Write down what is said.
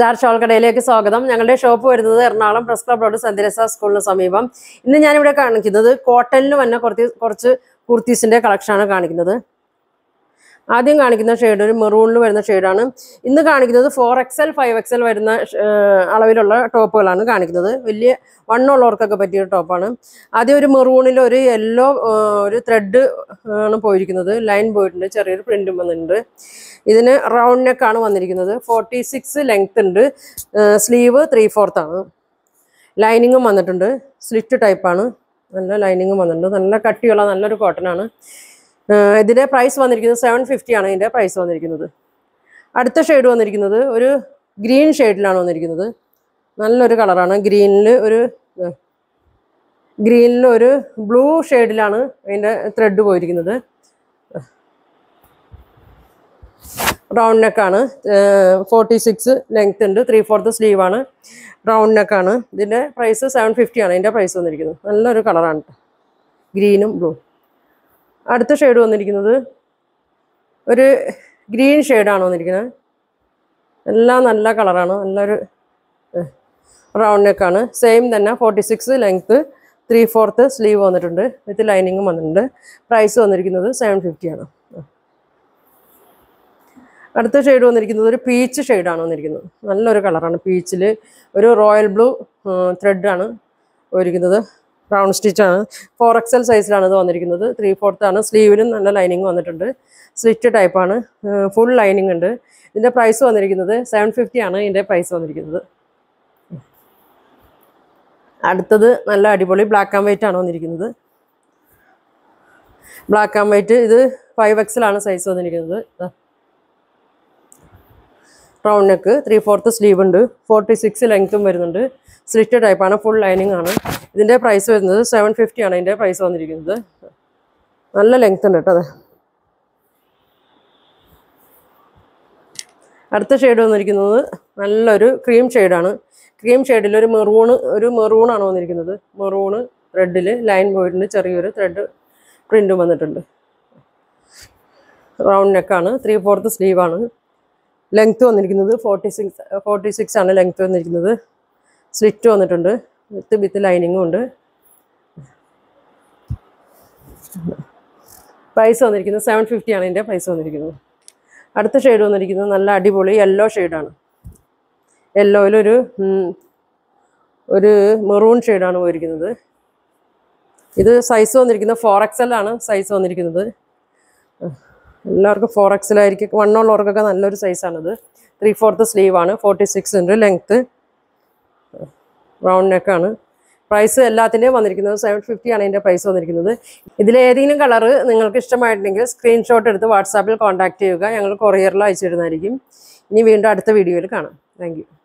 Star shawl കടയിലേക്ക് സ്വാഗതം. ഞങ്ങളുടെ ഷോപ്പ് വരുന്നത് എറണാകുളം പ്രസ് ക്ലബ് റോഡ് സന്ദരസ സ്കൂളിന് സമീപം. ഇന്ന് ഞാനിവിടെ കാണിക്കുന്നത് കോട്ടണിൽ വന്ന കുറച്ച് കുറച്ച് കുർത്തീസിന്റെ കളക്ഷനാണ് കാണിക്കുന്നത്. ആദ്യം കാണിക്കുന്ന ഷെയ്ഡ് ഒരു മെറൂണിൽ വരുന്ന ഷെയ്ഡാണ് ഇന്ന് കാണിക്കുന്നത് ഫോർ എക്സൽ ഫൈവ് എക്സൽ വരുന്ന അളവിലുള്ള ടോപ്പുകളാണ് കാണിക്കുന്നത്. വലിയ വണ്ണമുള്ളവർക്കൊക്കെ പറ്റിയ ടോപ്പാണ്. ആദ്യം ഒരു മെറൂണിൽ ഒരു യെല്ലോ ഒരു ത്രെഡ് ആണ് പോയിരിക്കുന്നത്. ലൈൻ പോയിട്ടുണ്ട്. ചെറിയൊരു പ്രിന്റും വന്നിട്ടുണ്ട്. ഇതിന് റൗണ്ട് നെക്കാണ് വന്നിരിക്കുന്നത്. ഫോർട്ടി സിക്സ് ലെങ്ത് ഉണ്ട്. സ്ലീവ് ത്രീ ഫോർത്ത് ആണ്. ലൈനിങ്ങും വന്നിട്ടുണ്ട്. സ്ലിറ്റ് ടൈപ്പാണ് നല്ല ലൈനിങ്ങും വന്നിട്ടുണ്ട്. നല്ല കട്ടിയുള്ള നല്ലൊരു ഏഹ് ഇതിന്റെ പ്രൈസ് വന്നിരിക്കുന്നത് സെവൻ ഫിഫ്റ്റി ആണ്. ഇതിന്റെ പ്രൈസ് വന്നിരിക്കുന്നത്. അടുത്ത ഷെയ്ഡ് വന്നിരിക്കുന്നത് ഒരു ഗ്രീൻ ഷെയ്ഡിലാണ് വന്നിരിക്കുന്നത്. നല്ലൊരു കളറാണ് ഗ്രീനിൽ ഒരു ഗ്രീനിൽ ഒരു ബ്ലൂ ഷെയ്ഡിലാണ് അതിന്റെ ത്രെഡ് പോയിരിക്കുന്നത്. റൗണ്ട് നെക്കാണ് ഫോർട്ടി സിക്സ് ലെങ്ത് ഉണ്ട്. ത്രീ ഫോർത്ത് ആണ്. റൗണ്ട് നെക്കാണ് ഇതിന്റെ പ്രൈസ് സെവൻ ഫിഫ്റ്റി ആണ്. ഇതിന്റെ പ്രൈസ് വന്നിരിക്കുന്നത്. നല്ലൊരു കളറാണ് ഗ്രീനും ബ്ലൂ അടുത്ത ഷെയ്ഡ് വന്നിരിക്കുന്നത് ഒരു ഗ്രീൻ ഷെയ്ഡാണ് വന്നിരിക്കുന്നത്. എല്ലാം നല്ല കളറാണ് നല്ലൊരു റൗണ്ട് നെക്കാണ് സെയിം തന്നെ forty six length three fourth sleeve വന്നിട്ടുണ്ട്. വിത്ത് ലൈനിങ്ങും വന്നിട്ടുണ്ട്. പ്രൈസ് വന്നിരിക്കുന്നത് സെവൻ ഫിഫ്റ്റി ആണ്. അടുത്ത ഷെയ്ഡ് വന്നിരിക്കുന്നത് ഒരു പീച്ച് ഷെയ്ഡാണ് വന്നിരിക്കുന്നത്. നല്ലൊരു കളറാണ് പീച്ചിൽ ഒരു റോയൽ ബ്ലൂ ത്രെഡാണ് പോയിരിക്കുന്നത് ബ്രൗൺ സ്റ്റിച്ചാണ് ഫോർ എക്സൽ സൈസിലാണ് ഇത് വന്നിരിക്കുന്നത്. ത്രീ ഫോർത്ത് ആണ്. സ്ലീവിനും നല്ല ലൈനിങ് വന്നിട്ടുണ്ട്. സ്ലിറ്റ് ടൈപ്പാണ് ഫുൾ ലൈനിങ് ഉണ്ട്. ഇതിന്റെ പ്രൈസ് വന്നിരിക്കുന്നത് സെവൻ ഫിഫ്റ്റി ആണ് ഇതിന്റെ പ്രൈസ് വന്നിരിക്കുന്നത്. അടുത്തത് നല്ല അടിപൊളി ബ്ലാക്ക് ആൻഡ് വൈറ്റ് ആണ് വന്നിരിക്കുന്നത്. ബ്ലാക്ക് ആൻഡ് വൈറ്റ് ഇത് ഫൈവ് എക്സലാണ് സൈസ് വന്നിരിക്കുന്നത്. Round neck three fourth sleeve ഉണ്ട്. ഫോർട്ടി സിക്സ് ലെങ്ത്തും വരുന്നുണ്ട്. സ്ലിറ്റ് ടൈപ്പാണ് ഫുൾ ലൈനിങ് ആണ്. ഇതിന്റെ പ്രൈസ് വരുന്നത് സെവൻ ഫിഫ്റ്റി ആണ് ഇതിന്റെ പ്രൈസ് വന്നിരിക്കുന്നത്. നല്ല ലെങ്ത് ഉണ്ട് കേട്ടോ അത്. അടുത്ത ഷെയ്ഡ് വന്നിരിക്കുന്നത് നല്ലൊരു ക്രീം ഷെയ്ഡാണ് ക്രീം ഷെയ്ഡിൽ ഒരു മെറൂണ് ഒരു മെറൂണാണ് വന്നിരിക്കുന്നത്. മെറൂണ് ത്രെഡിൽ ലൈൻ പോയിട്ടുണ്ട് ചെറിയൊരു ത്രെഡ് പ്രിന്റും വന്നിട്ടുണ്ട്. റൗണ്ട് നെക്കാണ് ത്രീ ഫോർത്ത് സ്ലീവാണ് ലെങ്ത്ത് വന്നിരിക്കുന്നത് ഫോർട്ടി സിക്സ് ഫോർട്ടി സിക്സ് ആണ് ലെങ്ത്ത് വന്നിരിക്കുന്നത്. സ്ലിറ്റ് വന്നിട്ടുണ്ട്. വിത്ത് വിത്ത് ലൈനിങ്ങും ഉണ്ട്. പ്രൈസ് വന്നിരിക്കുന്നത് സെവൻ ഫിഫ്റ്റി ആണ് ഇതിന്റെ പ്രൈസ് വന്നിരിക്കുന്നത്. അടുത്ത ഷെയ്ഡ് വന്നിരിക്കുന്നത് നല്ല അടിപൊളി യെല്ലോ ഷെയ്ഡാണ് യെല്ലോയിലൊരു ഒരു മെറൂൺ ഷെയ്ഡാണ് പോയിരിക്കുന്നത് ഇത് സൈസ് വന്നിരിക്കുന്നത് ഫോർ എക്സൽ ആണ് സൈസ് വന്നിരിക്കുന്നത്. എല്ലാവർക്കും ഫോർ എക്സലായിരിക്കും വണ്ണുള്ളവർക്കൊക്കെ നല്ലൊരു സൈസാണിത്. ത്രീ ഫോർത്ത് സ്ലീവ് ആണ്. Forty six into length round നെക്കാണ് പ്രൈസ് എല്ലാത്തിന്റെയും വന്നിരിക്കുന്നത് സെവൻ ഫിഫ്റ്റി ആണ് ഇതിന്റെ പ്രൈസ് വന്നിരിക്കുന്നത്. ഇതിലേതെങ്കിലും കളറ് നിങ്ങൾക്ക് ഇഷ്ടമായിട്ടുണ്ടെങ്കിൽ സ്ക്രീൻഷോട്ട് എടുത്ത് വാട്സാപ്പിൽ കോൺടാക്ട് ചെയ്യുക. ഞങ്ങൾ കൊറിയറിൽ അയച്ചു തരുന്നതായിരിക്കും. ഇനി വീണ്ടും അടുത്ത വീഡിയോയിൽ കാണാം. താങ്ക്